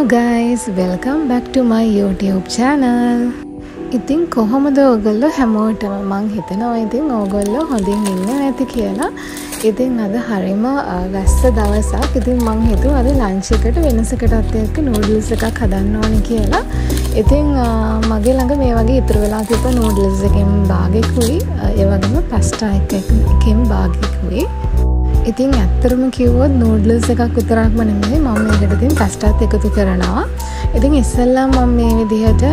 Hello guys welcome back to my YouTube channel. ඉතින් කොහොමද ඕගොල්ලො හැමෝටම මං හිතනවා ඉතින් ඕගොල්ලො හොඳින් ඉන්න ඇති කියලා. ඉතින් අද හරිම වැස්ස දවසක්. ඉතින් මං හිතු අද ලංචිකට වෙනසකටත් එක්ක නූඩල්ස් එකක් හදන්න ඕනි කියලා. ඉතින් මගේ ළඟ මේ වගේ ඉතුරු වෙලා තිබ නූඩල්ස් එකෙන් භාගෙකුයි ඒවගේම පස්ටා එකකින් භාගෙකුයි ඉතින් ඇත්තරම කිව්වොත් නූඩ්ලස් එකක් විතරක්ම නෙමේ මම මේකටතින් පස්ටත් එකතු කරනවා. ඉතින් ඉස්සල්ලා මම මේ විදිහට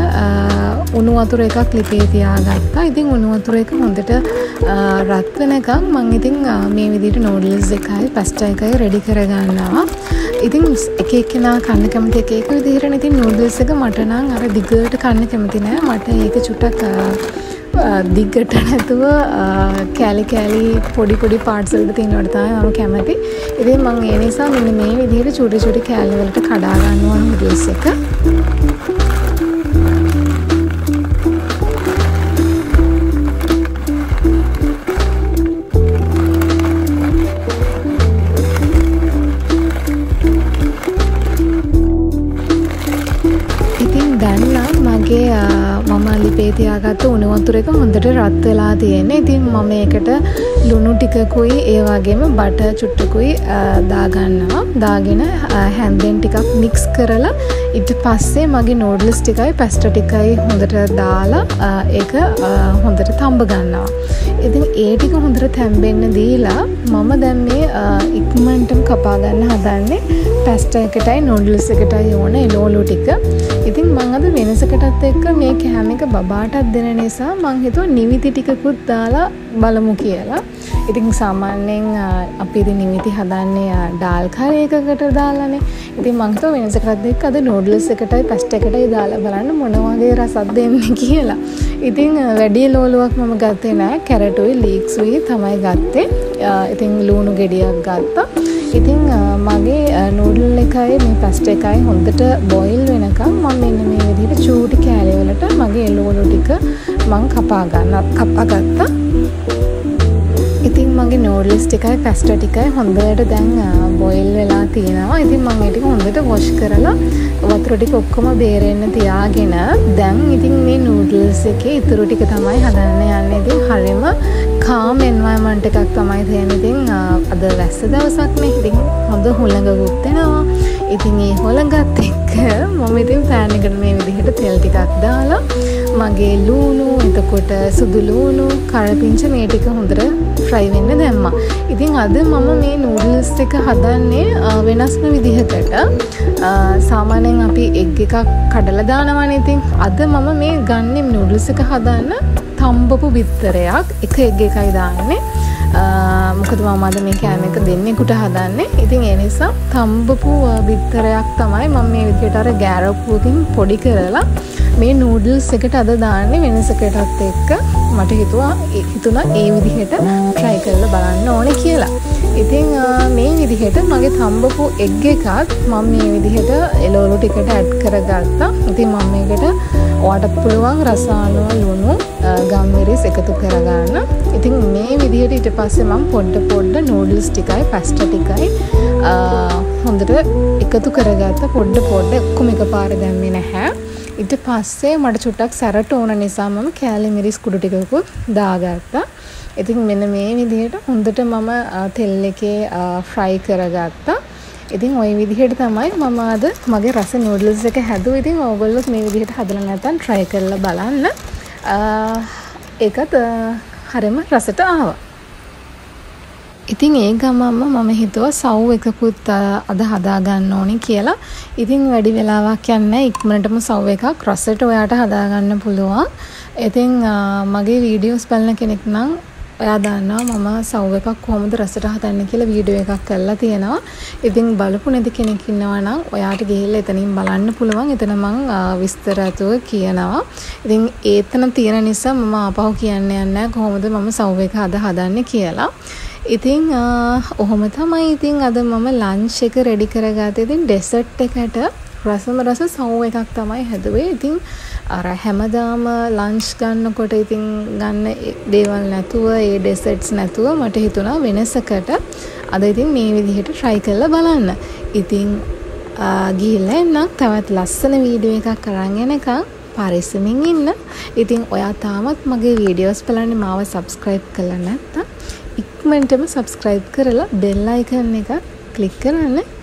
උණු වතුර එකක් ලිපේ තියාගත්තා. ඉතින් උණු වතුර එක හොඳට රත්වන එකක් මං ඉතින් මේ විදිට නෝඩල්ස් එකයි පස්ට එකයි රෙඩි කරගන්නවා. ඉතින් එක එකනා කන්න කැමති එකක විදිහරන ඉතින් නෝඩල්ස් එක මටනං අර දිගට කන්න කැමති නෑ. මට ඒක චුටක් දිග්ගට නැතුව කෑලි කෑලි පොඩි පොඩි පාට්සල්ට තියනවට තමයි මම කැමති. ඉතින් මං ඒ නිසා මෙන්න මේ විදිහට චුටි චුටි කෑල්ලවලට කඩාගන්නවා හුදස් එක. මගේ මම ලිපේ තියාගත්ත උණුවතුර එක හොඳට රත් වෙලා තියෙන්නේ. ඉතින් මම ඒකට ලුණු ටිකකුයි ඒ වගේම බට චුට්ටකුයි දාගන්නවා. දාගෙන හැන්දෙන් ටිකක් මික්ස් කරලා ඉට පස්සේ මගේ නෝඩලස් ටිකයි පැස්ට ටිකයි හොඳට දාලා ඒක හොඳට තම්බ ගන්නවා. ඉතින් ඒ ටික හොඳට තැම්බෙන්න දීලා මම දැන් මේ ඉක්මන්ටම කපාගන්න හදන්නේ පැස්ට එකටයි නොඩලස් එකටයි ඕන එලෝලු ටික. ඉතින් මං අද වෙනසකටත් එක්ක මේ කෑම එක බබාටත් දෙන නිසා මං හිතුව නිවිති ටිකකුත් දාලා බලමු කියලා. ඉතින් සාමාන්‍යයෙන් අපි ඉතින් නිමිති හදන්නේ ඩාල් කරයකකට දාලානේ. ඉතින් මංහිතව වෙනසකරත් එක්ක අද නෝඩලස් එකටයි පැස්ට එකටයි දාලා බලන්න මොනවගේ රසත් දෙන්න කියලා. ඉතින් වැඩිය ලෝලුවක් මම ගත්තේ නෑ කැරටුයි ලීක්සුයි තමයි ගත්තේ. ඉතින් ලූුණු ගෙඩියක් ගත්තා. ඉතිං මගේ නූඩල් එකයි මේ පැස්ට එකයි හොඳට බොයිල් වෙනකම් මම මෙන්න මේ විදිහට චූටි කෑලවලට මගේ එල්ලෝලු ටික මං කපාගන්න කප්පගත්තා ඉතින් මගේ නෝඩල්ස් ටිකයි පැස්ට ටිකයි හොඳට දැන් බොයිල් වෙලා තියෙනවා. ඉතින් මං ටික හොඳට වොෂ් කරලා වතුර ටික ඔක්කොම බේරෙන්න තියාගෙන දැන් ඉතින් මේ නූඩල්ස් එකේ ඉතුරු ටික තමයි හදන්න යන්න. ඉතින් හරිම කාම් එන්වයමන්ට් එකක් තමයි තියෙන ඉතින් අද වැස්ස දවසක්නේ ඉතින් හොඳ හුළඟකුත් වෙනවා ඉතින් ඒ හොළඟත් එක්ක මම ඉතින් පෑන් එකට මේ විදිහට තෙල් ටිකක් දාලා මගේ ලූුණු එතකොට සුදු ලූුණු කරපිංච මේ ටික හොඳට ෆ්‍රයි වෙන්න දැම්මා. ඉතින් අද මම මේ නූඩල්ස් එක හදන්නේ වෙනස්ම විදිහකට. සාමාන්‍යයෙන් අපි එග් එකක් කඩලා දානවනේ. ඉතින් අද මම මේ ගන්නෙ නූඩල්ස් එක හදන්න තම්බපු බිත්තරයක්. එක එග් එකයි දාන්නේ. මොකද මම අද මේ කෑම එක දෙන්නෙකුට හදන්නේ. ඉතින් ඒ නිසා තම්බපු බිත්තරයක් තමයි මම මේ විදිහට අර ගෑරප්පුවකින් පොඩි කරලා මේ නූඩල්ස් එකට අද දාන්නේ වෙනසකටත් එක්ක මට හිතුවා හිතුණා ඒ විදිහට ට්‍රයි කරලා බලන්න ඕනේ කියලා. ඉතින් මේ විදිහට මගේ තම්බපු එග් එකත් මම මේ විදිහට එලෝලු ටිකට ඇඩ් කරගත්තා. ඉතින් මම මේකට ඔයාටත් පුළුවන් රසායන ලුණු ගම්මිරිස් එකතු කරගන්න. ඉතින් මේ විදිහට ඊට පස්සේ මම පොඩ පොඩ නූඩල්ස් ටිකයි පැස්ටා ටිකයි හොඳට එකතු කරගත්ත පොඩ පොඩ ඔක්කොම එකපාර දැම්මේ නැහැ. ඉට පස්සේ මට චුට්ටක් සැරට ඕන නිසා මම කෑලි මිරිස් කුඩු ටිකකුත් දාගත්තා. ඉතින් මෙන්න මේ විදිහට හොඳට මම තෙල් එකේ ෆ්‍රයි කරගත්තා. ඉතින් ඔය විදිහට තමයි මම අද මගේ රස නූඩල්ස් එක හැදුව. ඉතින් ඕගොල්ලොත් මේ විදිහට හදලා නැත්නම් try කරලා බලන්න. ඒකත් හරිම රසට ආවා. ඉතින් ඒ ගමම්ම මම හිතුව සව් එකකුත් අද හදාගන්න ඕනි කියලා. ඉතින් වැඩි වෙලාවක් යන්න ඉක්මනටම සව් එකක් රසට ඔයාට හදාගන්න පුළුවන්. ඉතින් මගේ වීඩියෝස් බලන කෙනෙක් නම් ඔයා දන්නවා මම සව් එකක් කොහොමද රසට හදන්න කියලා වීඩියෝ එකක් කරලා තියෙනවා. ඉතින් බලපු නැති කෙනෙක් ඉන්නවා නම් ඔයාට ගිහිල්ලා එතනින් බලන්න පුළුවන්. එතන මං විස්තර ඇතුව කියනවා. ඉතින් ඒතන තියෙන නිසා මම ආපහු කියන්න යන්නේ කොහොමද මම සව් එක හද හදන්නේ කියලා. ඉතිං ඔහොම තමයි ඉතින් අද මම ලංච් එක රෙඩි කරගත ඉතින් ඩෙසට් එකට රසම රස සව් එකක් තමයි හැදුවේ ඉතින් අර හැමදාම ලංච් ගන්නකොට ඉතින් ගන්න දේවල් නැතුව ඒ ඩෙසට්ස් නැතුව මට හිතුණා වෙනසකට අද ඉතින් මේ විදිහට ට්‍රයි කරලා බලන්න. ඉතින් ගිහිල්ලා එන්නම් තවත් ලස්සන වීඩියෝ එකක් කරන් එනකම් පරිස්සමින් ඉන්න. ඉතින් ඔයා තාමත් මගේ වීඩියෝස් බලන්න මාව සබස්ක්‍රයිබ් කරලා නැත්නම් ඉක්මනටම සබස්ක්‍රයිබ් කරලා බෙල් අයිකන් එක ක්ලික් කරන්න.